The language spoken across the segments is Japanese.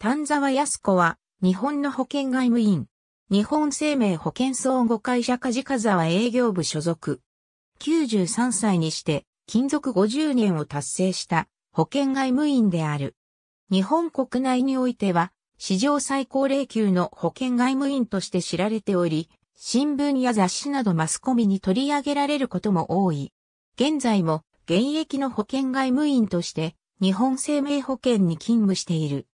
丹沢康子は、日本の保険外務員。日本生命保険相互会社梶川営業部所属。93歳にして、勤続50年を達成した保険外務員である。日本国内においては、史上最高齢級の保険外務員として知られており、新聞や雑誌などマスコミに取り上げられることも多い。現在も現役の保険外務員として日本生命保険に勤務している。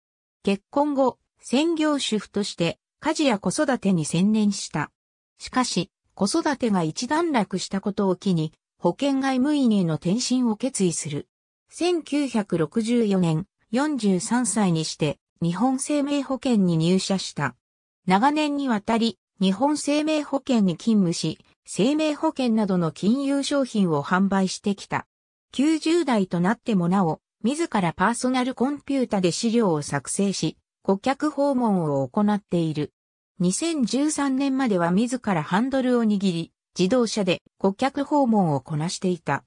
結婚後、専業主婦として家事や子育てに専念した。しかし、子育てが一段落したことを機に、保険外務員への転身を決意する。1964年、43歳にして日本生命保険に入社した。長年にわたり日本生命保険に勤務し、生命保険などの金融商品を販売してきた。90代となってもなお、自らパーソナルコンピュータで資料を作成し、顧客訪問を行っている。2013年までは自らハンドルを握り、自動車で顧客訪問をこなしていた。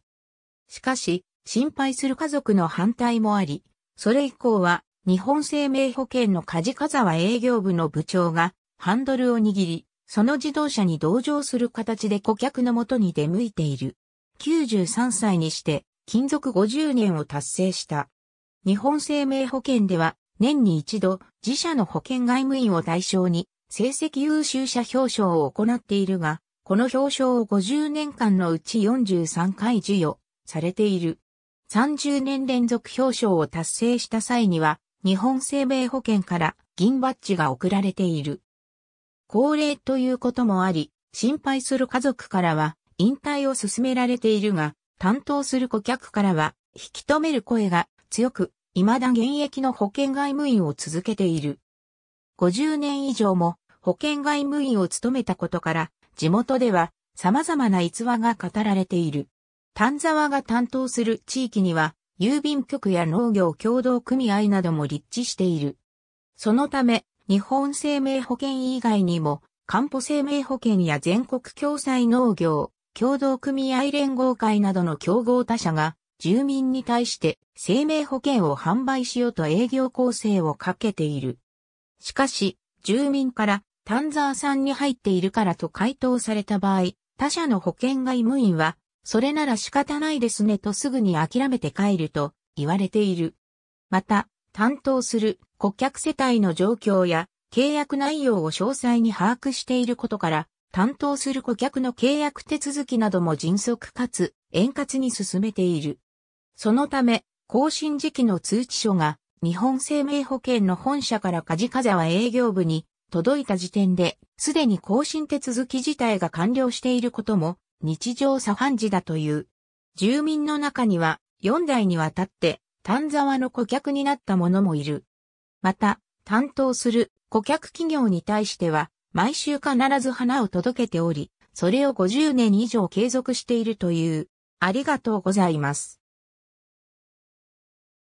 しかし、心配する家族の反対もあり、それ以降は日本生命保険の梶川営業部の部長がハンドルを握り、その自動車に同乗する形で顧客のもとに出向いている。93歳にして勤続50年を達成した。日本生命保険では年に一度自社の保険外務員を対象に成績優秀者表彰を行っているが、この表彰を50年間のうち43回授与されている。30年連続表彰を達成した際には、日本生命保険から銀バッジが贈られている。高齢ということもあり、心配する家族からは引退を進められているが、担当する顧客からは引き止める声が強く、未だ現役の保険外務員を続けている。50年以上も保険外務員を務めたことから、地元では様々な逸話が語られている。丹沢が担当する地域には、郵便局や農業協同組合なども立地している。そのため、日本生命保険以外にも、漢方生命保険や全国共済農業、協同組合連合会などの競合他社が、住民に対して生命保険を販売しようと営業構成をかけている。しかし、住民から丹沢さんに入っているからと回答された場合、他社の保険外務員はそれなら仕方ないですねとすぐに諦めて帰ると言われている。また、担当する顧客世帯の状況や契約内容を詳細に把握していることから、担当する顧客の契約手続きなども迅速かつ円滑に進めている。そのため、更新時期の通知書が日本生命保険の本社から梶川営業部に届いた時点で、すでに更新手続き自体が完了していることも日常茶飯事だという。住民の中には4代にわたって丹沢の顧客になった者もいる。また、担当する顧客企業に対しては毎週必ず花を届けており、それを50年以上継続しているという。ありがとうございます。